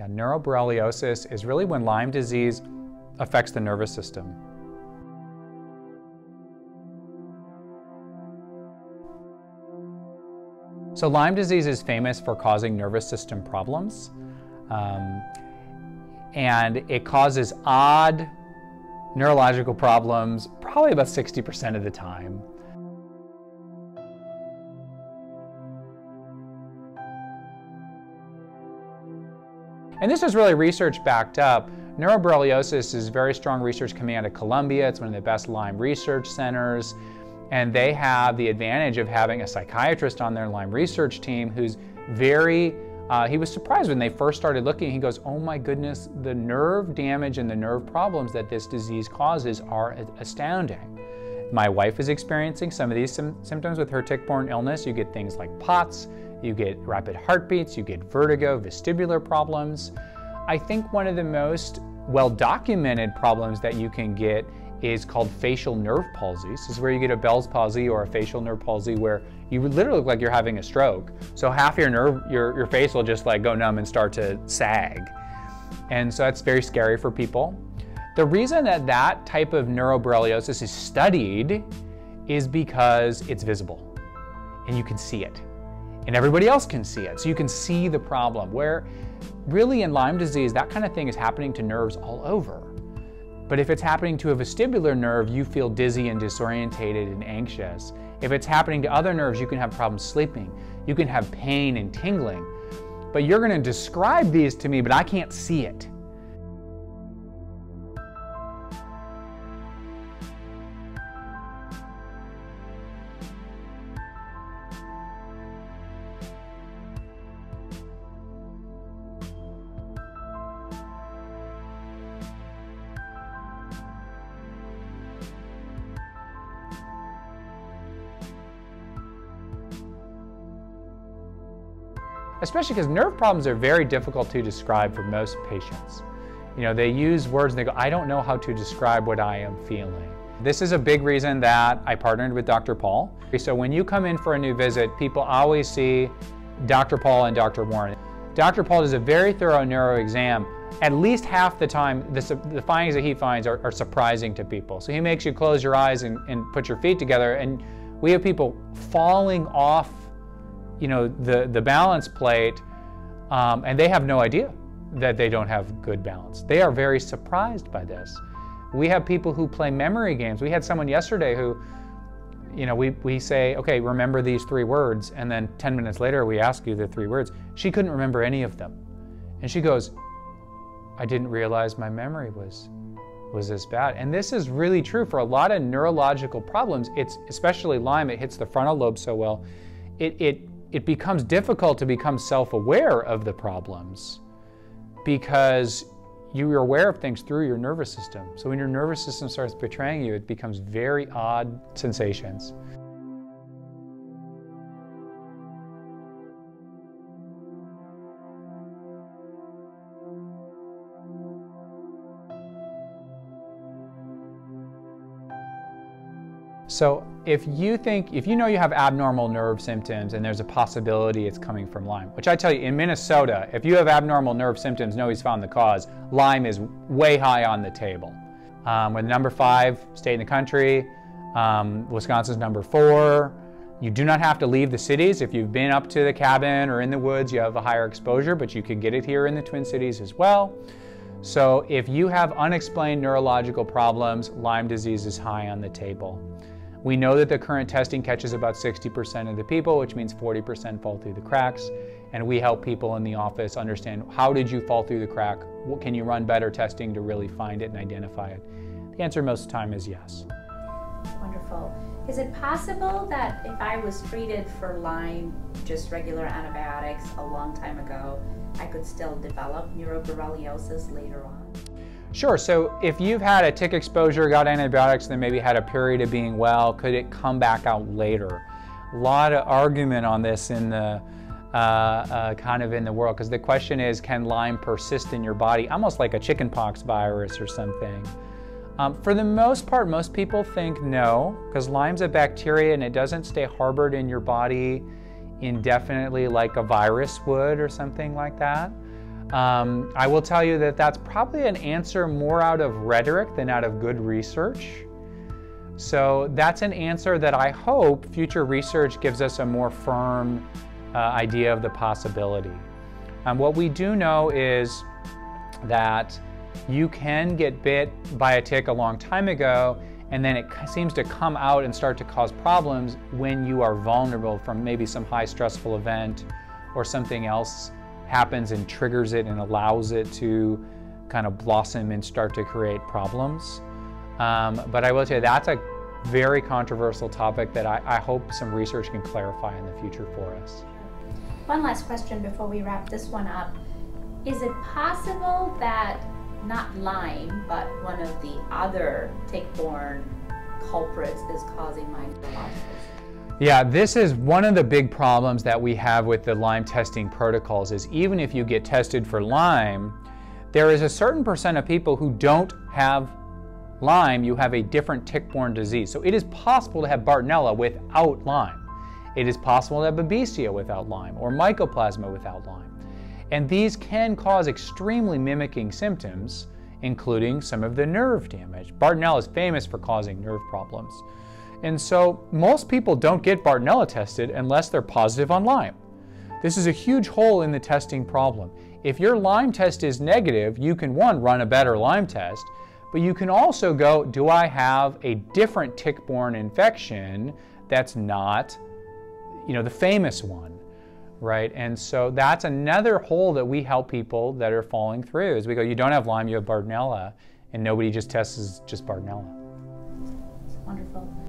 Yeah, neuroborreliosis is really when Lyme disease affects the nervous system. So Lyme disease is famous for causing nervous system problems. Um, and it causes odd neurological problems probably about 60% of the time. And this is really research backed up. Neuroborreliosis is very strong research out of Columbia. It's one of the best Lyme research centers. And they have the advantage of having a psychiatrist on their Lyme research team who's very, uh, he was surprised when they first started looking. He goes, oh my goodness, the nerve damage and the nerve problems that this disease causes are astounding. My wife is experiencing some of these symptoms with her tick-borne illness. You get things like POTS, you get rapid heartbeats, you get vertigo, vestibular problems. I think one of the most well-documented problems that you can get is called facial nerve palsy. This is where you get a Bell's palsy or a facial nerve palsy where you literally look like you're having a stroke. So half your nerve, your, your face will just like go numb and start to sag. And so that's very scary for people. The reason that that type of neuroborreliosis is studied is because it's visible and you can see it and everybody else can see it. So you can see the problem where really in Lyme disease, that kind of thing is happening to nerves all over. But if it's happening to a vestibular nerve, you feel dizzy and disorientated and anxious. If it's happening to other nerves, you can have problems sleeping. You can have pain and tingling. But you're going to describe these to me, but I can't see it. Especially because nerve problems are very difficult to describe for most patients. You know, they use words and they go, I don't know how to describe what I am feeling. This is a big reason that I partnered with Dr. Paul. So when you come in for a new visit, people always see Dr. Paul and Dr. Warren. Dr. Paul does a very thorough neuro exam. At least half the time, the, the findings that he finds are, are, surprising to people. So he makes you close your eyes and, and put your feet together, and we have people falling off you know, the, the balance plate, um, and they have no idea that they don't have good balance. They are very surprised by this. We have people who play memory games. We had someone yesterday who, you know, we, we say, okay, remember these three words, and then 10 minutes later we ask you the three words. She couldn't remember any of them. And she goes, I didn't realize my memory was was this bad. And this is really true for a lot of neurological problems. It's especially Lyme, it hits the frontal lobe so well. It, it it becomes difficult to become self-aware of the problems because you are aware of things through your nervous system. So when your nervous system starts betraying you, it becomes very odd sensations. So if you think, if you know you have abnormal nerve symptoms and there's a possibility it's coming from Lyme, which I tell you, in Minnesota, if you have abnormal nerve symptoms, nobody's found the cause, Lyme is way high on the table. Um, we're the number five state in the country. Um, Wisconsin's number four. You do not have to leave the cities. If you've been up to the cabin or in the woods, you have a higher exposure, but you can get it here in the Twin Cities as well. So if you have unexplained neurological problems, Lyme disease is high on the table. We know that the current testing catches about 60% of the people, which means 40% fall through the cracks. And we help people in the office understand how did you fall through the crack? What, can you run better testing to really find it and identify it? The answer most of the time is yes. Wonderful. Is it possible that if I was treated for Lyme, just regular antibiotics a long time ago, I could still develop neuroborreliosis later on? Sure, so if you've had a tick exposure, got antibiotics, then maybe had a period of being well, could it come back out later? A lot of argument on this in the uh, uh, kind of in the world because the question is can Lyme persist in your body almost like a chickenpox virus or something? Um, for the most part, most people think no because Lyme's a bacteria and it doesn't stay harbored in your body indefinitely like a virus would or something like that. Um, I will tell you that that's probably an answer more out of rhetoric than out of good research. So that's an answer that I hope future research gives us a more firm uh, idea of the possibility. Um, what we do know is that you can get bit by a tick a long time ago and then it seems to come out and start to cause problems when you are vulnerable from maybe some high stressful event or something else happens and triggers it and allows it to kind of blossom and start to create problems. Um, but I will tell you, that's a very controversial topic that I, I hope some research can clarify in the future for us. One last question before we wrap this one up. Is it possible that not Lyme, but one of the other tick-borne culprits is causing paralysis? Yeah, this is one of the big problems that we have with the Lyme testing protocols is even if you get tested for Lyme, there is a certain percent of people who don't have Lyme, you have a different tick-borne disease. So it is possible to have Bartonella without Lyme. It is possible to have Babesia without Lyme or Mycoplasma without Lyme. And these can cause extremely mimicking symptoms, including some of the nerve damage. Bartonella is famous for causing nerve problems. And so most people don't get Bartonella tested unless they're positive on Lyme. This is a huge hole in the testing problem. If your Lyme test is negative, you can one, run a better Lyme test, but you can also go, do I have a different tick-borne infection that's not, you know, the famous one? right? And so that's another hole that we help people that are falling through. Is we go, you don't have Lyme, you have Bartonella, and nobody just tests just Bartonella. Wonderful.